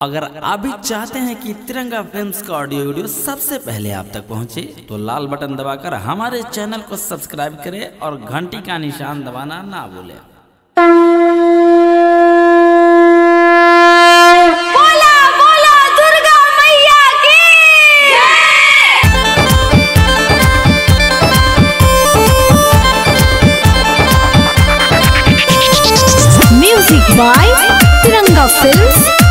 अगर आप भी चाहते हैं कि तिरंगा फिल्म्स का ऑडियो वीडियो सबसे पहले आप तक पहुँचे तो लाल बटन दबाकर हमारे चैनल को सब्सक्राइब करें और घंटी का निशान दबाना ना भूलें। by Tiranga Films.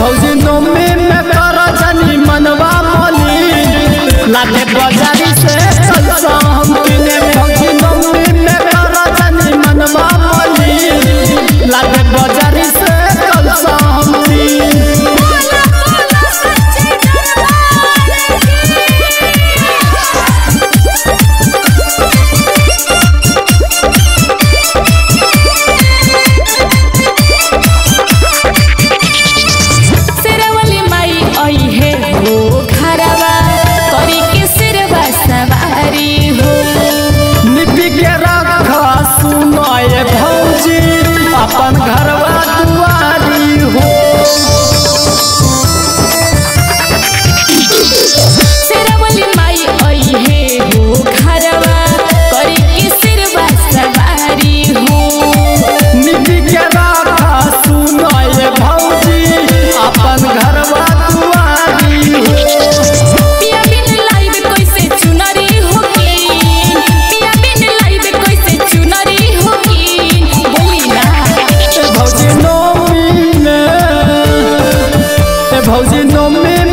好新 Bao 门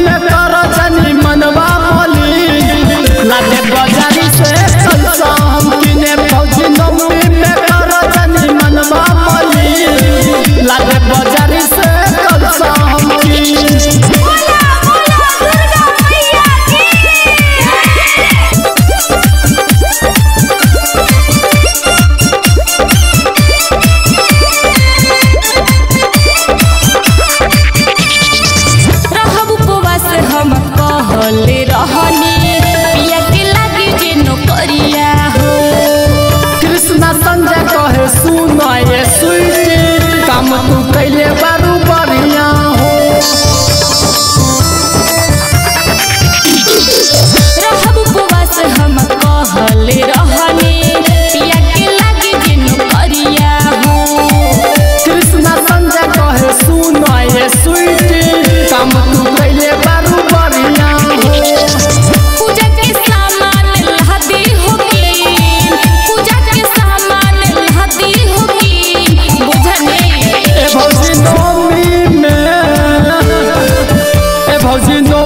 thousand